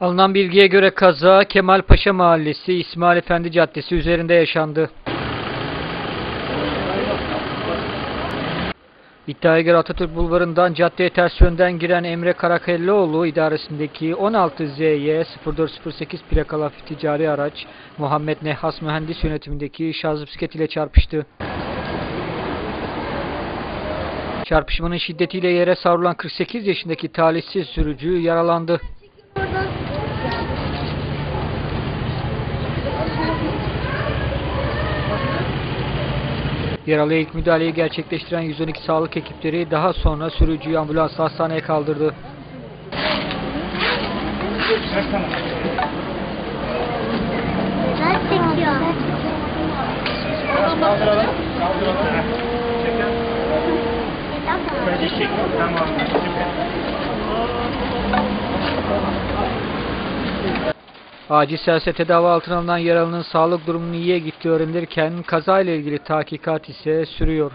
Alınan bilgiye göre kaza Kemalpaşa Mahallesi İsmail Efendi Caddesi üzerinde yaşandı. İddiaya göre Atatürk Bulvarı'ndan caddeye ters yönden giren Emre Karakelloğlu idaresindeki 16ZY 0408 plakalı ticari araç Muhammed Nehas Mühendis yönetimindeki şarj bisiklet ile çarpıştı. Çarpışmanın şiddetiyle yere savrulan 48 yaşındaki talihsiz sürücü yaralandı. Yaralıya ilk müdahaleyi gerçekleştiren 112 sağlık ekipleri daha sonra sürücüyü ambulansla hastaneye kaldırdı. Kaldıralım. Kaldıralım. Tamam. Acil servise tedavi altına alınan yaralının sağlık durumunun iyiye gittiği öğrenilirken kazayla ilgili tahkikat ise sürüyor.